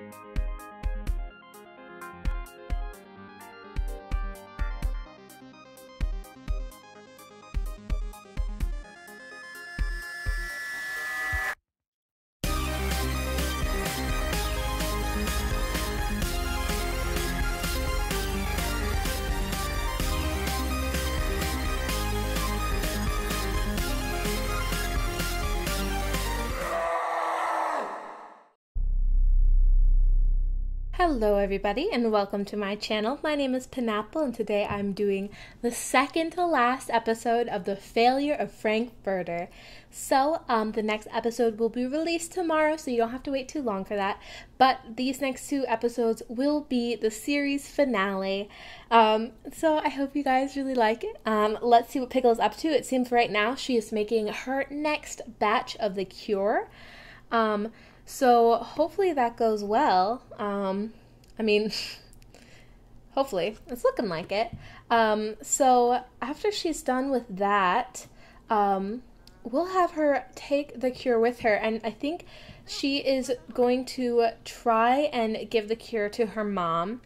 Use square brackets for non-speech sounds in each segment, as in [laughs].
you Hello everybody and welcome to my channel. My name is Penapple and today I'm doing the second to last episode of The Failure of Frank Frankfurter. So um, the next episode will be released tomorrow so you don't have to wait too long for that. But these next two episodes will be the series finale. Um, so I hope you guys really like it. Um, let's see what Pickle is up to. It seems right now she is making her next batch of the cure. Um, so hopefully that goes well. Um, I mean, [laughs] hopefully it's looking like it. Um, so after she's done with that, um, we'll have her take the cure with her, and I think she is going to try and give the cure to her mom,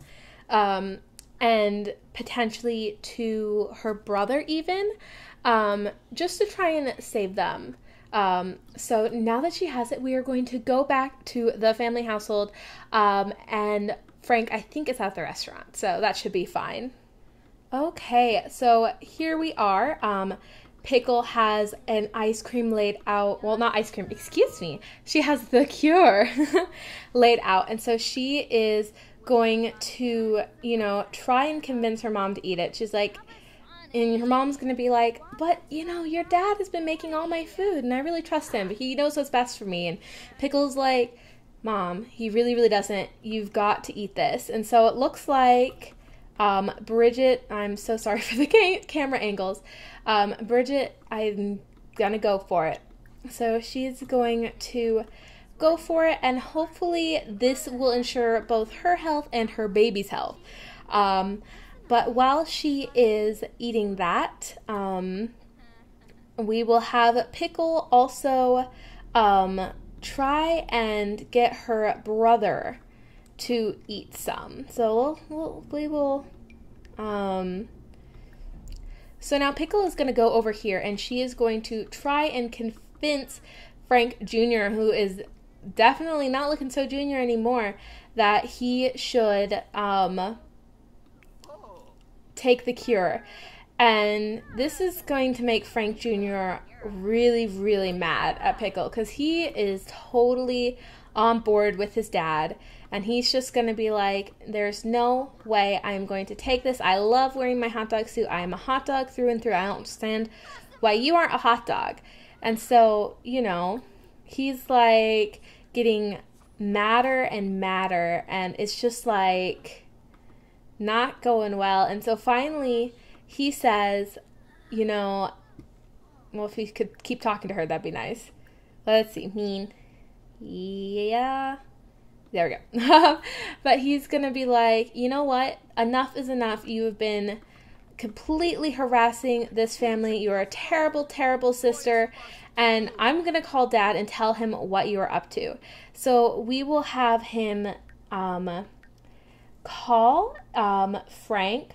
um, and potentially to her brother even, um, just to try and save them. Um, so now that she has it, we are going to go back to the family household. Um, and Frank, I think, is at the restaurant. So that should be fine. Okay, so here we are. Um, Pickle has an ice cream laid out. Well, not ice cream, excuse me. She has the cure [laughs] laid out. And so she is going to, you know, try and convince her mom to eat it. She's like, and her mom's gonna be like, but you know, your dad has been making all my food and I really trust him, but he knows what's best for me. And Pickle's like, Mom, he really, really doesn't. You've got to eat this. And so it looks like um, Bridget, I'm so sorry [laughs] for the ca- camera angles. Um, Bridget, I'm gonna go for it. So she's going to go for it, and hopefully, this will ensure both her health and her baby's health. Um, but while she is eating that, um, we will have Pickle also um, try and get her brother to eat some. So we'll, we'll we will. Um, so now Pickle is going to go over here and she is going to try and convince Frank Jr., who is definitely not looking so junior anymore, that he should um, take the cure. And this is going to make Frank Jr. really, really mad at Pickle because he is totally on board with his dad. And he's just going to be like, there's no way I'm going to take this. I love wearing my hot dog suit. I am a hot dog through and through. I don't understand why you aren't a hot dog. And so, you know, he's like getting madder and madder. And it's just like not going well. And so finally, he says, you know, well, if he could keep talking to her, that'd be nice. Let's see, mean. Yeah. There we go. [laughs] but he's going to be like, you know what? Enough is enough. You have been completely harassing this family. You are a terrible, terrible sister. And I'm going to call dad and tell him what you are up to. So we will have him um, call um, Frank.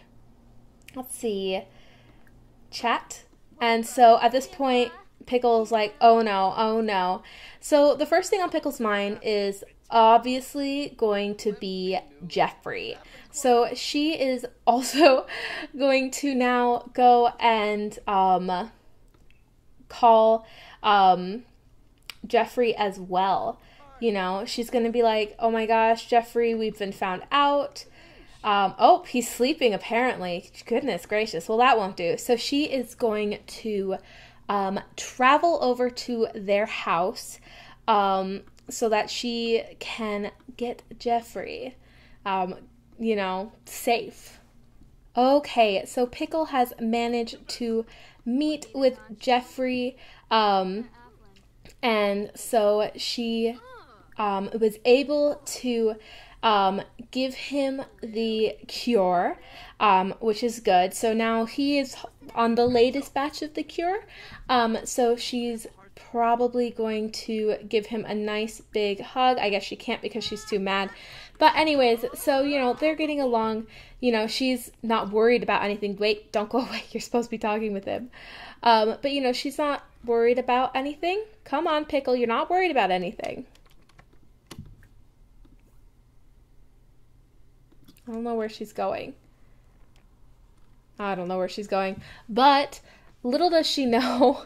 Let's see, chat. And so at this point, Pickle's like, oh no, oh no. So the first thing on Pickle's mind is obviously going to be Jeffrey. So she is [laughs] also going to now go and um, call um, Jeffrey as well. You know, she's going to be like, oh my gosh, Jeffrey, we've been found out. Um, oh, he's sleeping apparently. Goodness gracious. Well, that won't do. So she is going to um, travel over to their house um, so that she can get Jeffrey, um, you know, safe. Okay, so Pickle has managed to meet with Jeffrey, um, and so she um, was able to um, give him the cure, um, which is good. So now he is on the latest batch of the cure. Um, so she's probably going to give him a nice big hug. I guess she can't because she's too mad. But, anyways, so, you know, they're getting along. You know, she's not worried about anything. Wait, don't go [laughs] away. You're supposed to be talking with him. Um, but, you know, she's not worried about anything. Come on, Pickle. You're not worried about anything. I don't know where she's going. I don't know where she's going. But little does she [laughs] know,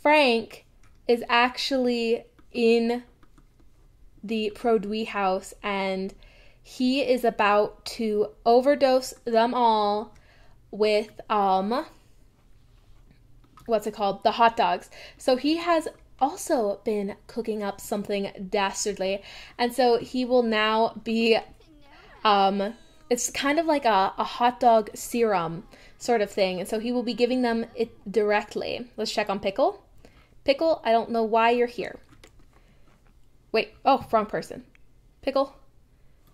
Frank is actually in the Produit house and he is about to overdose them all with um what's it called? The hot dogs. So he has also been cooking up something dastardly. And so he will now be um it's kind of like a, a hot dog serum sort of thing. And so he will be giving them it directly. Let's check on Pickle. Pickle, I don't know why you're here. Wait, oh, wrong person. Pickle.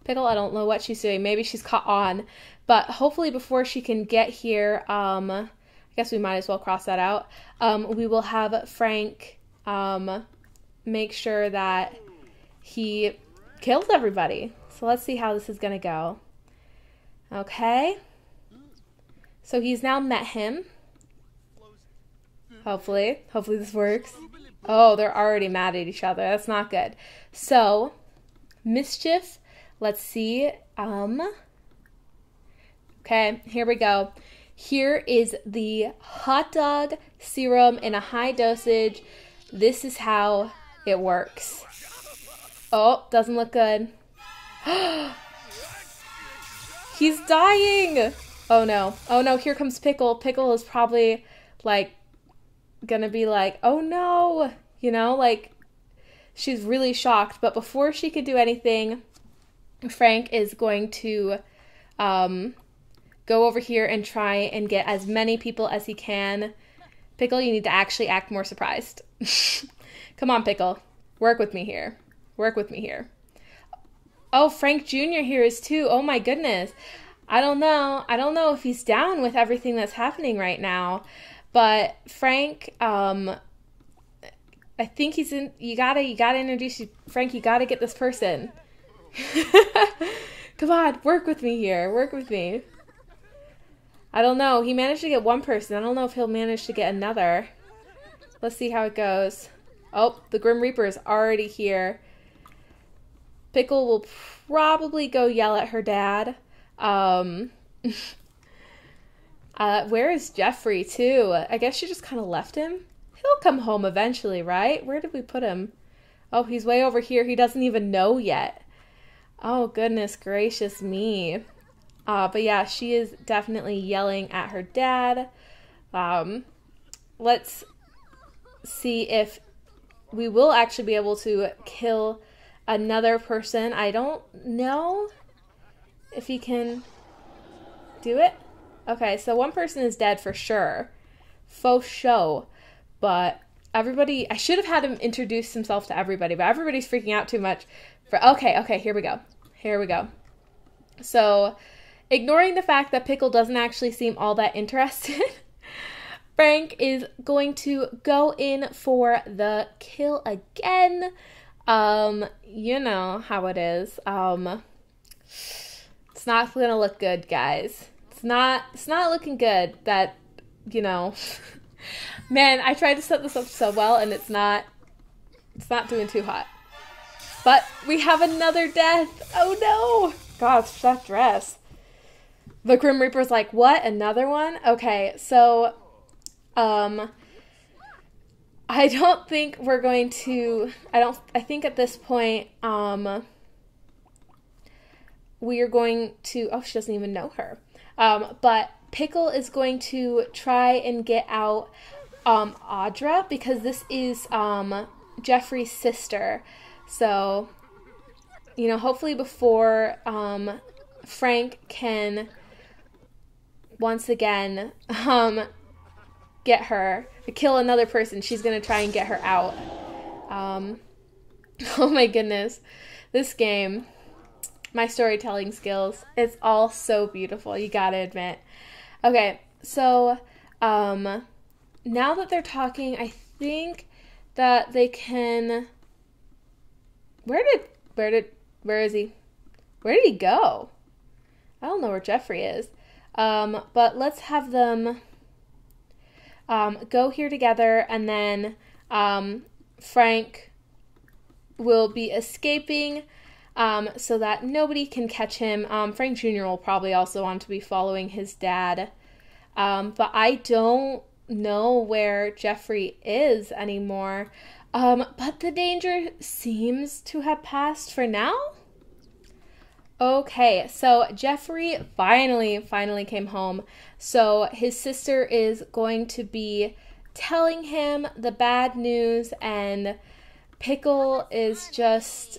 Pickle, I don't know what she's doing. Maybe she's caught on. But hopefully before she can get here, um, I guess we might as well cross that out. Um, we will have Frank um, make sure that he kills everybody. So let's see how this is going to go. Okay. So he's now met him. Hopefully. Hopefully this works. Oh, they're already mad at each other. That's not good. So, mischief. Let's see. Um Okay, here we go. Here is the hot dog serum in a high dosage. This is how it works. Oh, doesn't look good. [gasps] [gasps] [gasps] He's dying. Oh no. Oh no, here comes Pickle. Pickle is probably like gonna be like, oh no. You know, like she's really shocked. But before she could do anything, Frank is going to um, go over here and try and get as many people as he can. Pickle, you need to actually act more surprised. [laughs] Come on, Pickle. Work with me here. Work with me here. Oh, Frank Jr. here is too. Oh my goodness. I don't know. I don't know if he's down with everything that's happening right now. But Frank, um, I think he's in. You gotta, you gotta introduce you, Frank. You gotta get this person. [laughs] Come on, work with me here. Work with me. I don't know. He managed to get one person. I don't know if he'll manage to get another. Let's see how it goes. Oh, the Grim Reaper is already here. Pickle will probably go yell at her dad. Um, [laughs] uh, where is Jeffrey, too? I guess she just kind of left him. He'll come home eventually, right? Where did we put him? Oh, he's way over here. He doesn't even know yet. Oh, goodness gracious me. Uh, but yeah, she is definitely yelling at her dad. Um, let's see if we will actually be able to kill another person. I don't know if he can do it. Okay, so one person is dead for sure. Faux show. But everybody, I should have had him introduce himself to everybody, but everybody's freaking out too much. For okay, okay, here we go. Here we go. So, ignoring the fact that Pickle doesn't actually seem all that interested, [laughs] Frank is going to go in for the kill again. Um, you know how it is. Um, it's not gonna look good, guys. It's not. It's not looking good. That you know. [laughs] Man, I tried to set this up so well, and it's not. It's not doing too hot. But we have another death. Oh no! Gosh, that dress. The Grim Reaper's like, what? Another one? Okay, so, um, I don't think we're going to. I don't. I think at this point, um, we are going to. Oh, she doesn't even know her. Um, but Pickle is going to try and get out um, Audra because this is um, Jeffrey's sister. So, you know, hopefully before um, Frank can once again [laughs] um, get her, kill another person, she's to try and get her out. Um, [laughs] oh my goodness. This game, my storytelling skills, it's all so beautiful, you gotta admit. Okay, so um, now that they're talking, I think that they can. Where did where did where is he? Where did he go? I don't know where Jeffrey is. Um, but let's have them um, go here together, and then um, Frank will be escaping um, so that nobody can catch him. Um, Frank Jr. will probably also want to be following his dad. Um, but I don't know where Jeffrey is anymore. Um, but the danger seems to have passed for now. Okay, so Jeffrey finally, finally came home. So his sister is going to be telling him the bad news, and Pickle is just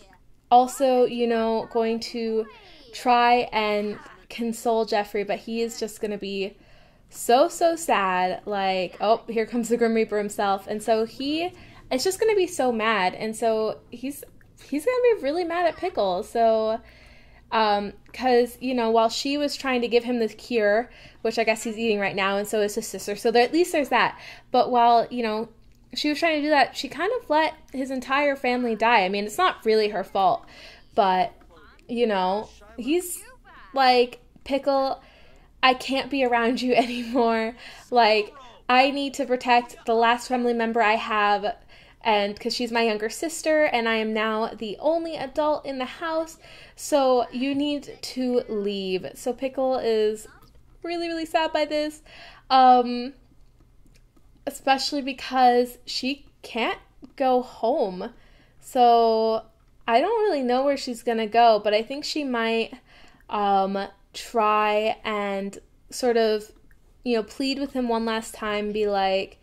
also, you know, going to try and console Jeffrey, but he is just going to be so, so sad. Like, oh, here comes the Grim Reaper himself. And so he is just going to be so mad. And so he's he's going to be really mad at Pickle. So um because you know while she was trying to give him the cure which i guess he's eating right now and so is his sister so there, at least there's that. But while you know she was trying to do that she kind of let his entire family die. I mean it's not really her fault but you know he's like pickle i can't be around you [laughs] anymore. Like i need to protect the last family member i have and because she's my younger sister and I am now the only adult in the house, so you need to leave. So Pickle is really, really sad by this, um, especially because she can't go home. So I don't really know where she's gonna go, but I think she might um, try and sort of, you know, plead with him one last time, be like,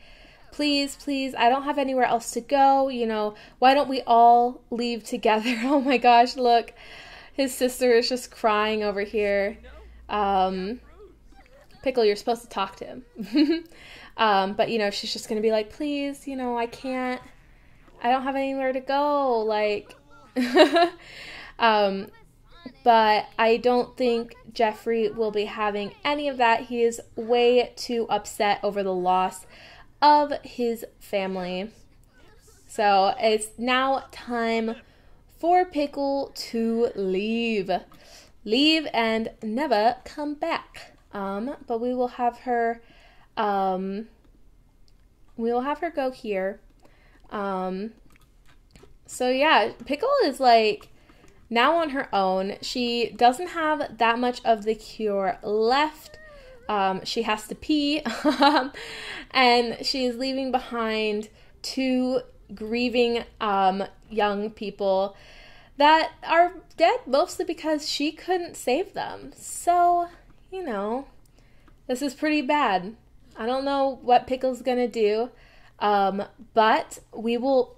please, please, I don't have anywhere else to go. You know, why don't we all leave together? [laughs] Oh my gosh, look. His sister is just crying over here. Um, Pickle, you're supposed to talk to him. [laughs] um, but, you know, she's just going to be like, please, you know, I can't, I don't have anywhere to go. Like, [laughs] um, but I don't think Jeffrey will be having any of that. He is way too upset over the loss of his family. So it's now time for Pickle to leave. Leave and never come back. Um, but we will have her um we will have her go here. Um so yeah, Pickle is like now on her own. She doesn't have that much of the cure left. Um, she has to pee, [laughs] and she is leaving behind two grieving um, young people that are dead mostly because she couldn't save them. So, you know, this is pretty bad. I don't know what Pickle's gonna do, um, but we will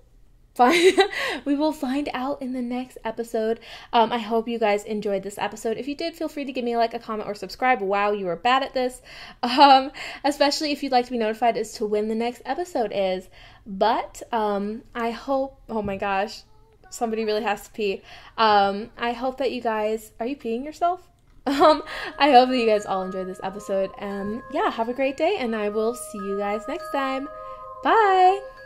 find [laughs] we will find out in the next episode. Um, I hope you guys enjoyed this episode. If you did, feel free to give me a like, a comment, or subscribe. Wow, you were bad at this. [laughs] Um, especially if you'd like to be notified as to when the next episode is. But um, I hope. Oh my gosh, somebody really has to pee. Um, I hope that you guys are you peeing yourself? [laughs] Um, I hope that you guys all enjoyed this episode. And yeah, have a great day, and I will see you guys next time. Bye.